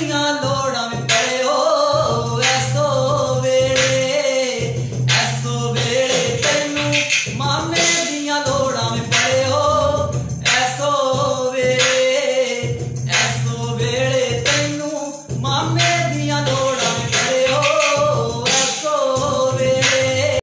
Sing, our Lord.